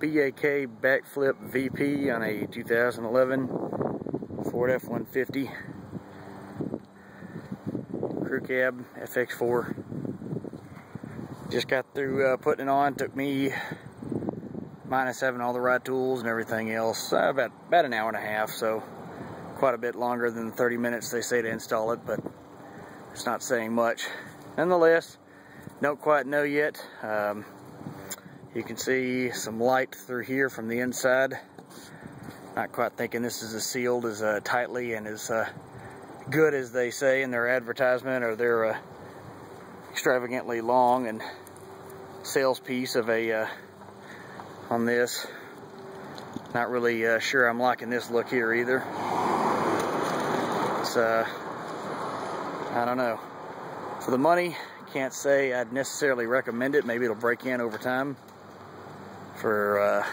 BAK BAKFlip VP on a 2011 Ford F-150 crew cab FX4 just got through uh, putting it on. Took me minus having all the right tools and everything else. Uh, about about an hour and a half so quite a bit longer than 30 minutes they say to install it but it's not saying much. Nonetheless don't quite know yet. Um, you can see some light through here from the inside. Not quite thinking this is as sealed as uh, tightly and as uh, good as they say in their advertisement or their uh, extravagantly long and sales piece of a uh, on this. Not really uh, sure I'm liking this look here either. It's uh, I don't know. For the money, can't say I'd necessarily recommend it. Maybe it'll break in over time for uh,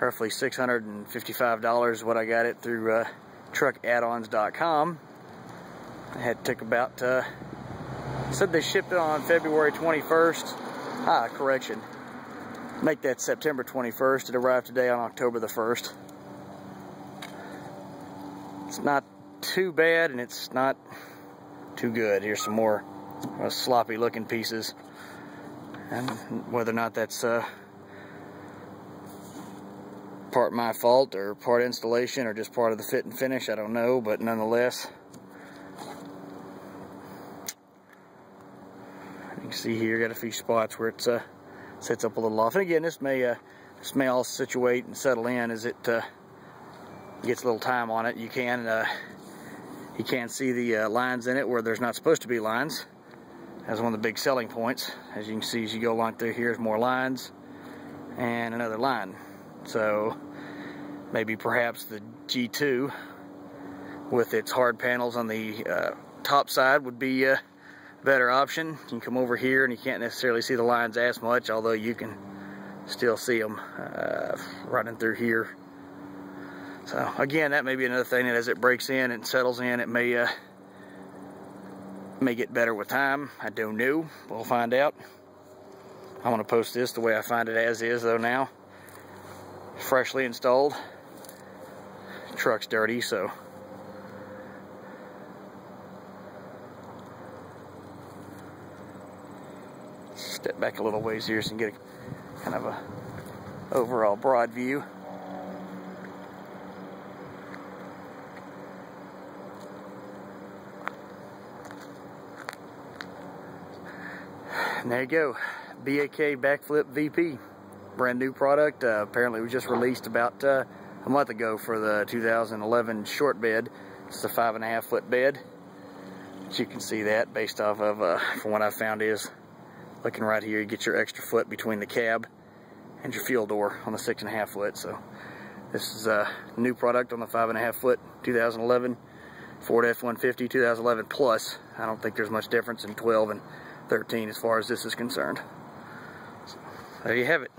roughly $655 what I got it through uh, truckaddons.com. I had took about, uh, said they shipped it on February 21st. Ah, correction. Make that September 21st. It arrived today on October the 1st. It's not too bad and it's not too good. Here's some more uh, sloppy looking pieces. And whether or not that's uh, part my fault or part installation or just part of the fit and finish, I don't know, but nonetheless. You can see here, got a few spots where it uh, sits up a little off. And again, this may uh, this may all situate and settle in as it uh, gets a little time on it. You can uh, you can see the uh, lines in it where there's not supposed to be lines. That's one of the big selling points. As you can see, as you go along through here, there's more lines and another line. So maybe perhaps the G2 with its hard panels on the uh, top side would be a better option. You can come over here and you can't necessarily see the lines as much, although you can still see them uh, running through here. So again, that may be another thing that as it breaks in and settles in, it may uh, may get better with time. I don't know. We'll find out. I want to post this the way I find it as is though now. Freshly installed truck's dirty, so. Step back a little ways here so you can get a, kind of a overall broad view. And there you go, BAK BAKFlip VP. Brand new product, uh, apparently was just released about uh, a month ago for the 2011 short bed. It's a five and a half foot bed. But you can see that based off of, uh, from what I found is, looking right here, you get your extra foot between the cab and your fuel door on the six and a half foot. So this is a new product on the five and a half foot 2011 Ford F-150 2011 Plus. I don't think there's much difference in 12 and 13 as far as this is concerned. So there you have it.